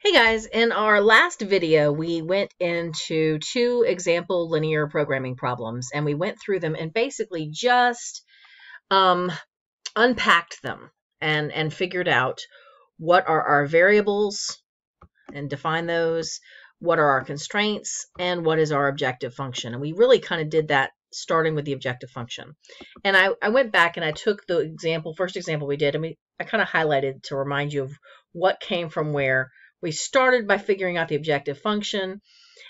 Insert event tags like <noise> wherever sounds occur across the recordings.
Hey guys, in our last video, we went into two example linear programming problems and we went through them and basically just um, unpacked them and, and figured out what are our variables and define those, what are our constraints, and what is our objective function. And we really kind of did that starting with the objective function. And I, I went back and I took the example, first example we did, and we I kind of highlighted to remind you of what came from where we started by figuring out the objective function,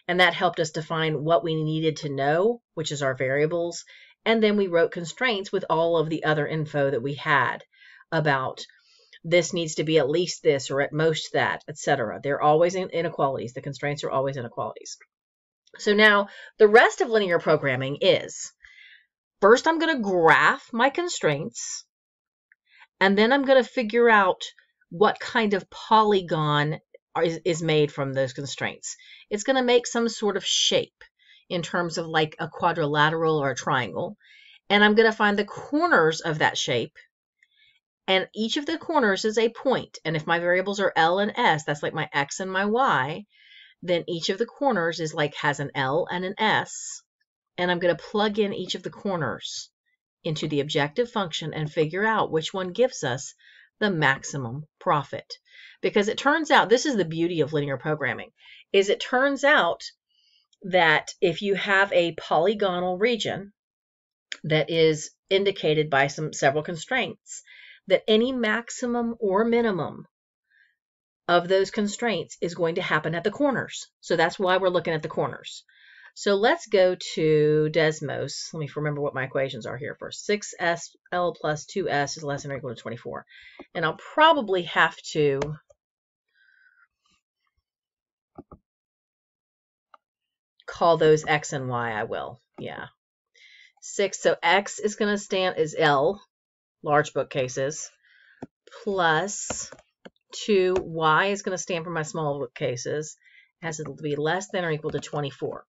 and that helped us define what we needed to know, which is our variables. And then we wrote constraints with all of the other info that we had about this needs to be at least this or at most that, etc. They're always inequalities. The constraints are always inequalities. So now the rest of linear programming is first I'm going to graph my constraints, and then I'm going to figure out what kind of polygon is, is made from those constraints. It's going to make some sort of shape in terms of like a quadrilateral or a triangle. And I'm going to find the corners of that shape. And each of the corners is a point. And if my variables are L and S, that's like my X and my Y, then each of the corners is like has an L and an S. And I'm going to plug in each of the corners into the objective function and figure out which one gives us the maximum profit because it turns out this is the beauty of linear programming is it turns out that if you have a polygonal region that is indicated by some several constraints that any maximum or minimum of those constraints is going to happen at the corners. So that's why we're looking at the corners. So let's go to Desmos. Let me remember what my equations are here first. 6SL plus 2S is less than or equal to 24. And I'll probably have to call those X and Y, I will. Yeah. 6, so X is going to stand is L, large bookcases, plus 2, Y is going to stand for my small bookcases, has to be less than or equal to 24.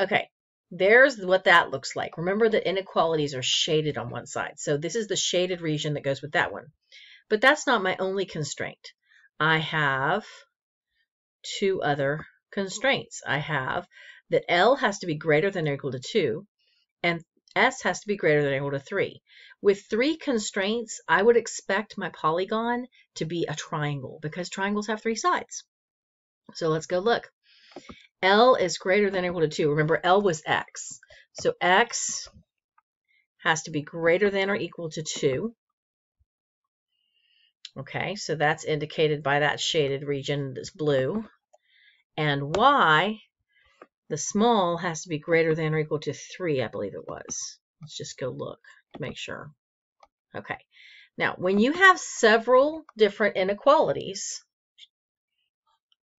Okay, there's what that looks like. Remember the inequalities are shaded on one side. So this is the shaded region that goes with that one. But that's not my only constraint. I have two other constraints. I have that L has to be greater than or equal to 2, and S has to be greater than or equal to 3. With three constraints, I would expect my polygon to be a triangle because triangles have three sides. So let's go look. L is greater than or equal to 2. Remember, L was x. So x has to be greater than or equal to 2. Okay, so that's indicated by that shaded region that's blue. And y the small has to be greater than or equal to 3, I believe it was. Let's just go look to make sure. Okay. Now, when you have several different inequalities,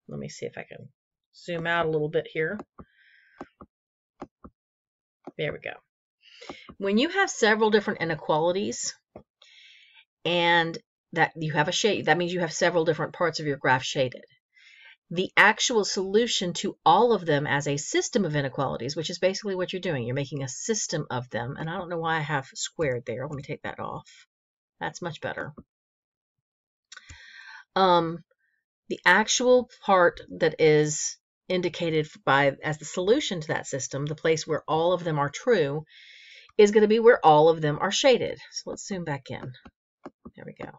let me see if I can zoom out a little bit here. There we go. When you have several different inequalities and that you have a shade, that means you have several different parts of your graph shaded the actual solution to all of them as a system of inequalities, which is basically what you're doing. You're making a system of them. And I don't know why I have squared there. Let me take that off. That's much better. Um, the actual part that is indicated by as the solution to that system, the place where all of them are true, is going to be where all of them are shaded. So let's zoom back in. There we go.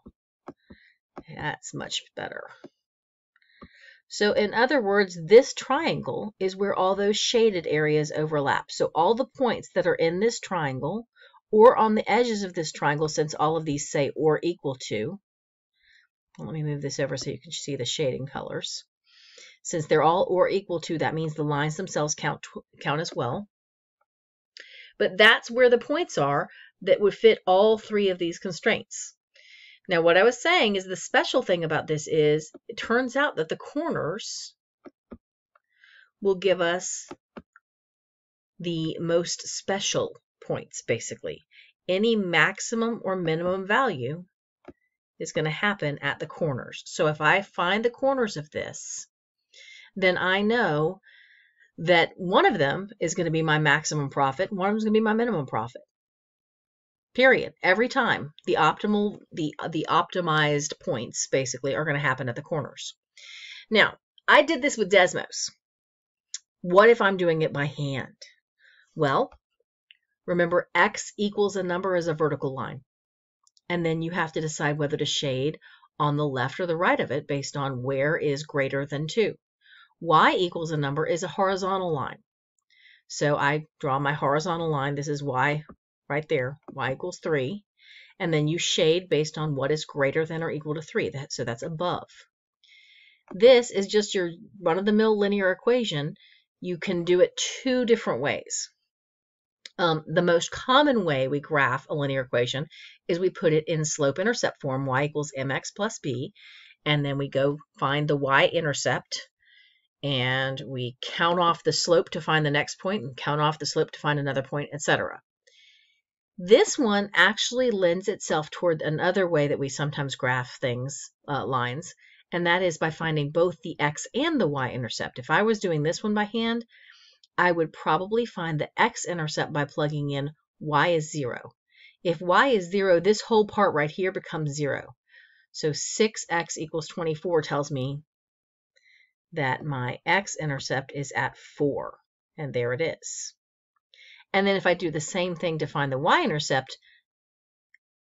That's much better. So in other words, this triangle is where all those shaded areas overlap. So all the points that are in this triangle or on the edges of this triangle, since all of these say or equal to, let me move this over so you can see the shading colors. Since they're all or equal to, that means the lines themselves count, count as well. But that's where the points are that would fit all three of these constraints. Now, what I was saying is the special thing about this is it turns out that the corners will give us the most special points, basically. Any maximum or minimum value is going to happen at the corners. So if I find the corners of this, then I know that one of them is going to be my maximum profit, one of them is going to be my minimum profit period every time the optimal the the optimized points basically are going to happen at the corners Now, I did this with Desmos. What if I'm doing it by hand? Well, remember x equals a number as a vertical line. And then you have to decide whether to shade on the left or the right of it based on where is greater than 2. y equals a number is a horizontal line. So I draw my horizontal line. This is y right there, y equals 3. And then you shade based on what is greater than or equal to 3. That, So that's above. This is just your run-of-the-mill linear equation you can do it two different ways. Um, the most common way we graph a linear equation is we put it in slope-intercept form, y equals mx plus b, and then we go find the y-intercept, and we count off the slope to find the next point, and count off the slope to find another point, etc. This one actually lends itself toward another way that we sometimes graph things, uh, lines, and that is by finding both the x and the y-intercept. If I was doing this one by hand, I would probably find the x-intercept by plugging in y is 0. If y is 0, this whole part right here becomes 0. So 6x equals 24 tells me that my x-intercept is at 4. And there it is. And then if I do the same thing to find the y-intercept,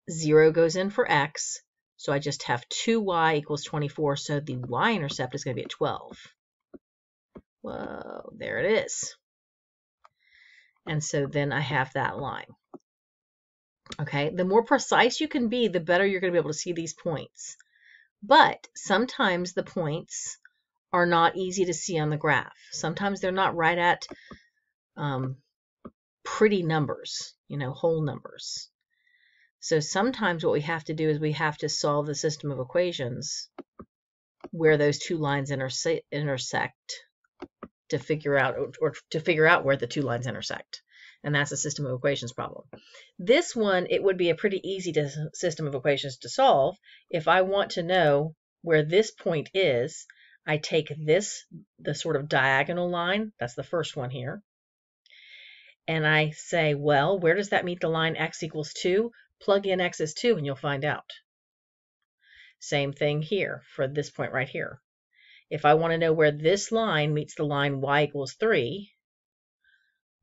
0 goes in for x, so I just have 2y equals 24, so the y-intercept is going to be at 12. Whoa, there it is. And so then I have that line. Okay, the more precise you can be, the better you're going to be able to see these points. But sometimes the points are not easy to see on the graph. Sometimes they're not right at um, pretty numbers, you know, whole numbers. So sometimes what we have to do is we have to solve the system of equations where those two lines interse intersect to figure out or to figure out where the two lines intersect. And that's a system of equations problem. This one, it would be a pretty easy to, system of equations to solve. If I want to know where this point is, I take this, the sort of diagonal line, that's the first one here, and I say, well, where does that meet the line x equals 2? Plug in x is 2 and you'll find out. Same thing here for this point right here. If I want to know where this line meets the line y equals 3,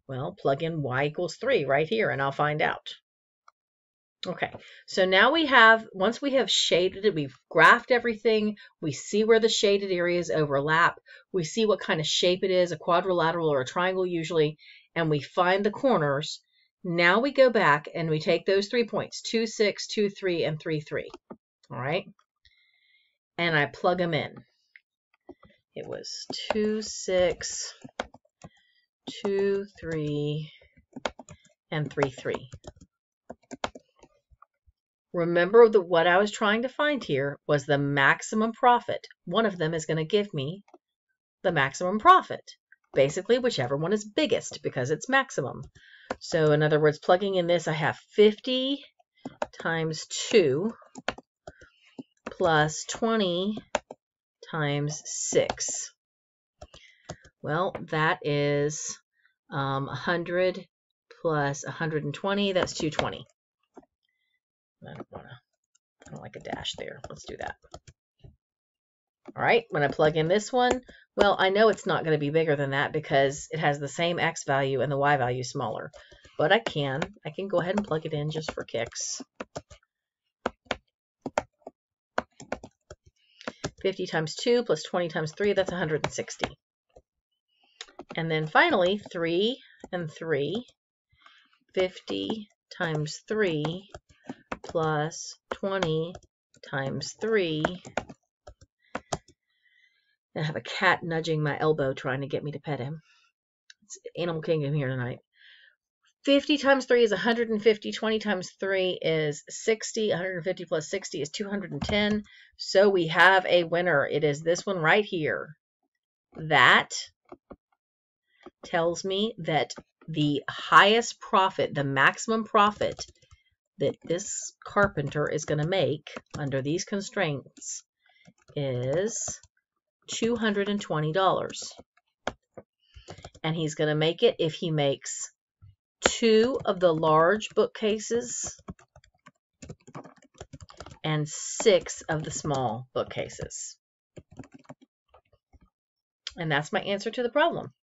well, plug in y equals 3 right here and I'll find out. Okay, so now we have, once we have shaded it, we've graphed everything, we see where the shaded areas overlap, we see what kind of shape it is, a quadrilateral or a triangle usually, and we find the corners, now we go back and we take those three points, 2, 6, 2, 3, and 3, 3. All right? And I plug them in. It was 2, 6, 2, 3, and 3, 3. Remember that what I was trying to find here was the maximum profit. One of them is going to give me the maximum profit. Basically, whichever one is biggest because it's maximum. So in other words, plugging in this, I have 50 times 2 plus 20 times 6. Well, that is um, 100 plus 120, that's 220. I don't want to, I don't like a dash there. Let's do that. All right, when I plug in this one, well, I know it's not going to be bigger than that because it has the same x value and the y value smaller. But I can. I can go ahead and plug it in just for kicks. 50 times 2 plus 20 times 3, that's 160. And then finally, 3 and 3, 50 times 3 plus 20 times 3 I have a cat nudging my elbow trying to get me to pet him. It's Animal Kingdom here tonight. 50 times 3 is 150. 20 times 3 is 60. 150 plus 60 is 210. So we have a winner. It is this one right here. That tells me that the highest profit, the maximum profit that this carpenter is going to make under these constraints is $220. And he's going to make it if he makes two of the large bookcases and six of the small bookcases. And that's my answer to the problem.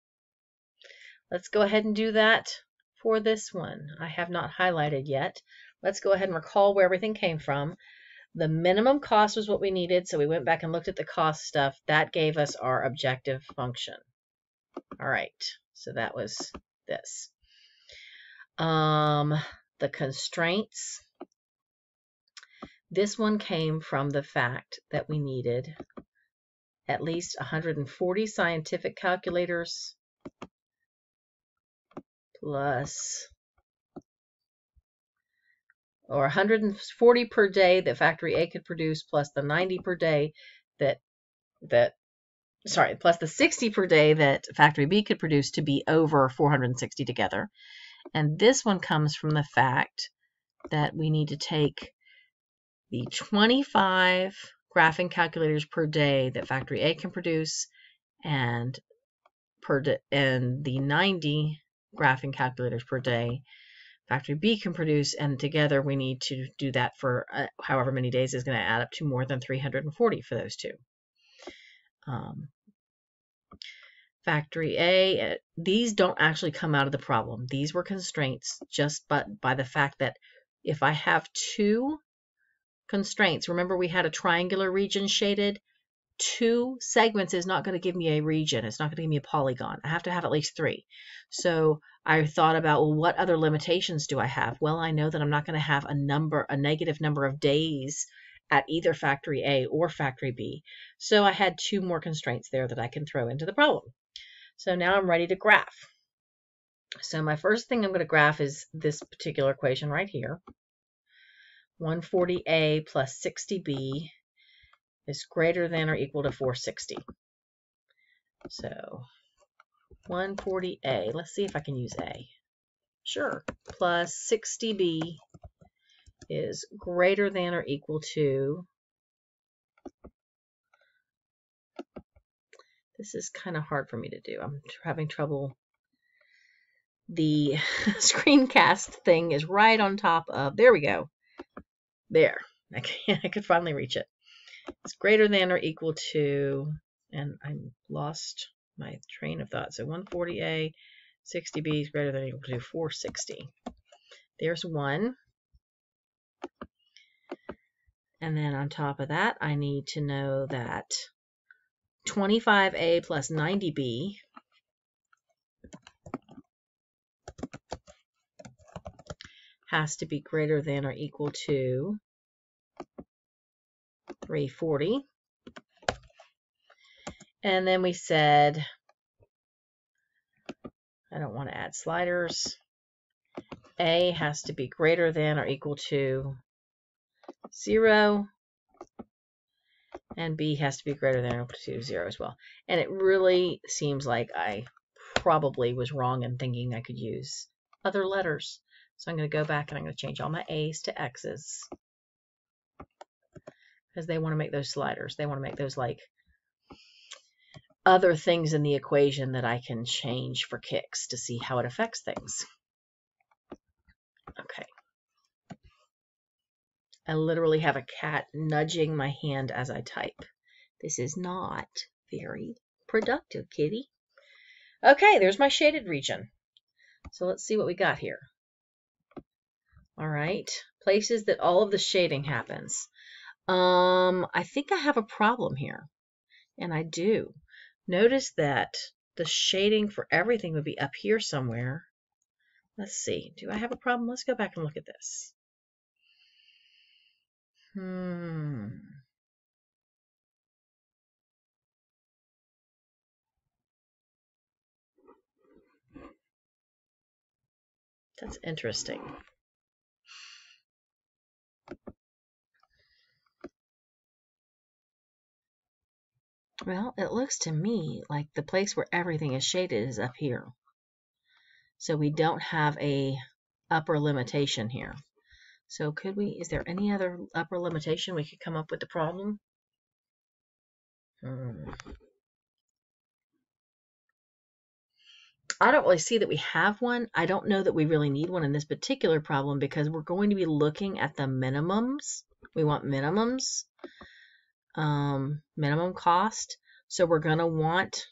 Let's go ahead and do that for this one. I have not highlighted yet. Let's go ahead and recall where everything came from. The minimum cost was what we needed, so we went back and looked at the cost stuff. That gave us our objective function. All right, so that was this. Um, the constraints. This one came from the fact that we needed at least 140 scientific calculators plus or 140 per day that factory A could produce plus the 90 per day that that sorry plus the 60 per day that factory B could produce to be over 460 together. And this one comes from the fact that we need to take the 25 graphing calculators per day that factory A can produce and per and the 90 graphing calculators per day factory B can produce, and together we need to do that for uh, however many days is going to add up to more than 340 for those two. Um, factory A, uh, these don't actually come out of the problem. These were constraints just but by the fact that if I have two constraints, remember we had a triangular region shaded, two segments is not going to give me a region. It's not going to give me a polygon. I have to have at least three. So I thought about, well, what other limitations do I have? Well, I know that I'm not going to have a number, a negative number of days at either factory A or factory B. So I had two more constraints there that I can throw into the problem. So now I'm ready to graph. So my first thing I'm going to graph is this particular equation right here. 140A plus 60B is greater than or equal to 460. So 140A, let's see if I can use A. Sure, plus 60B is greater than or equal to, this is kind of hard for me to do. I'm having trouble. The <laughs> screencast thing is right on top of, there we go. There, I, can, <laughs> I could finally reach it. it is greater than or equal to, and I'm lost my train of thought. So 140A, 60B is greater than or equal to 460. There's one. And then on top of that, I need to know that 25A plus 90B has to be greater than or equal to 340. And then we said, I don't want to add sliders. A has to be greater than or equal to 0. And B has to be greater than or equal to 0 as well. And it really seems like I probably was wrong in thinking I could use other letters. So I'm going to go back and I'm going to change all my A's to X's because they want to make those sliders. They want to make those like other things in the equation that I can change for kicks to see how it affects things. Okay. I literally have a cat nudging my hand as I type. This is not very productive, kitty. Okay, there's my shaded region. So let's see what we got here. All right, places that all of the shading happens. Um, I think I have a problem here. And I do. Notice that the shading for everything would be up here somewhere. Let's see. Do I have a problem? Let's go back and look at this. Hmm. That's interesting. Well, it looks to me like the place where everything is shaded is up here. So we don't have a upper limitation here. So could we, is there any other upper limitation we could come up with the problem? Hmm. I don't really see that we have one. I don't know that we really need one in this particular problem because we're going to be looking at the minimums. We want minimums um, minimum cost. So we're going to want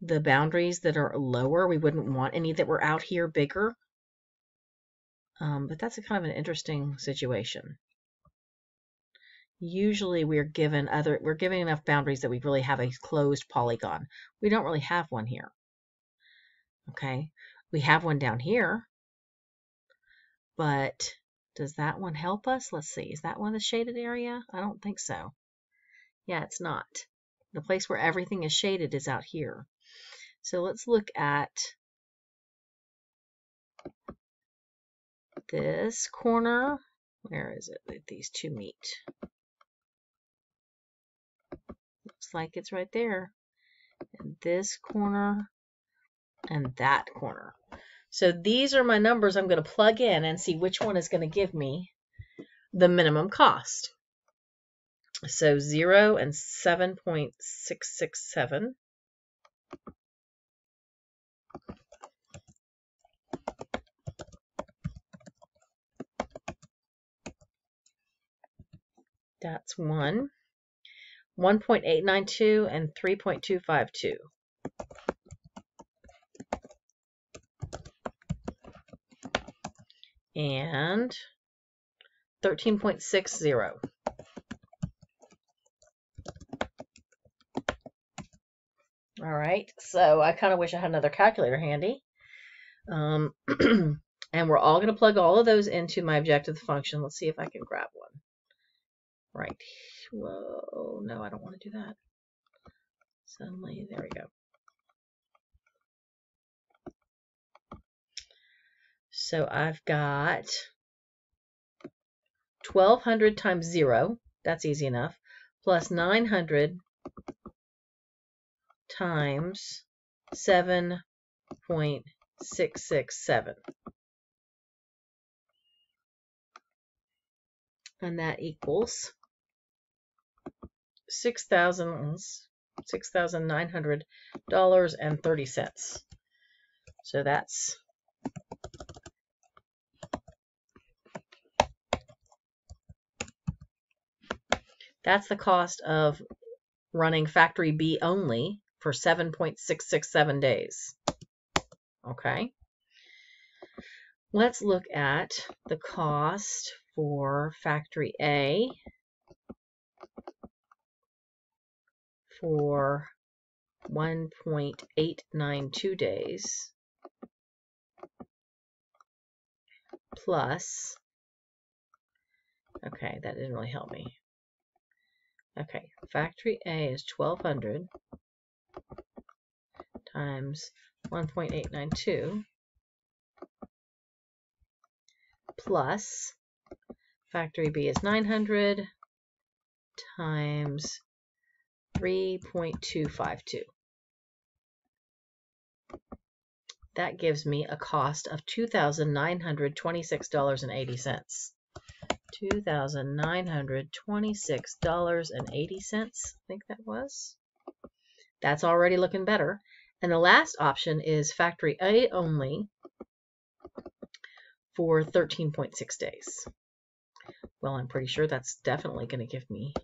the boundaries that are lower. We wouldn't want any that were out here bigger. Um, but that's a kind of an interesting situation. Usually we're given other, we're given enough boundaries that we really have a closed polygon. We don't really have one here. Okay, we have one down here, but does that one help us? Let's see, is that one the shaded area? I don't think so. Yeah, it's not. The place where everything is shaded is out here. So let's look at this corner. Where is it that these two meet? Looks like it's right there. And this corner and that corner. So these are my numbers I'm going to plug in and see which one is going to give me the minimum cost. So 0 and 7.667. That's one. 1.892 and 3.252. And 13.60. All right, so I kind of wish I had another calculator handy. Um, <clears throat> and we're all going to plug all of those into my objective function. Let's see if I can grab one. Right. Whoa, no, I don't want to do that. Suddenly, there we go. So I've got 1200 times 0, that's easy enough, plus 900 times 7.667. And that equals six thousand six thousand nine hundred dollars and thirty cents. So that's that's the cost of running factory B only for 7.667 days. Okay. Let's look at the cost for factory A for 1.892 days plus, okay, that didn't really help me. Okay, factory A is 1200 times 1.892 plus factory B is 900 times 3.252. That gives me a cost of $2,926.80. $2,926.80, I think that was. That's already looking better. And the last option is factory A only for 13.6 days. Well, I'm pretty sure that's definitely going to give me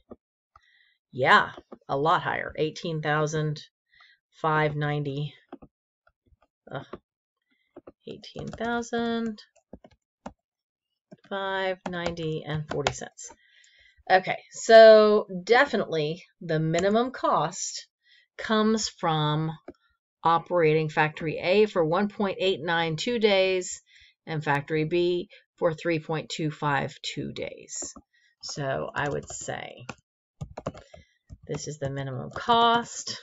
yeah, a lot higher. 18,590. Uh, 18,000, 590 and 40 cents. Okay, so definitely the minimum cost comes from operating factory A for 1.892 days and factory B for 3.252 days. So I would say this is the minimum cost.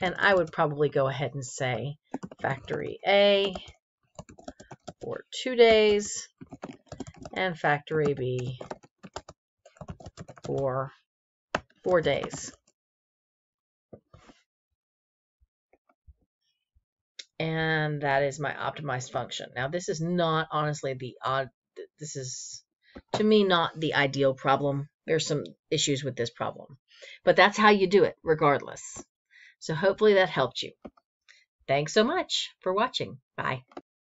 And I would probably go ahead and say factory A for two days and factory B for four days. And that is my optimized function. Now, this is not honestly the odd, this is to me not the ideal problem. There's some issues with this problem. But that's how you do it, regardless. So hopefully that helped you. Thanks so much for watching. Bye.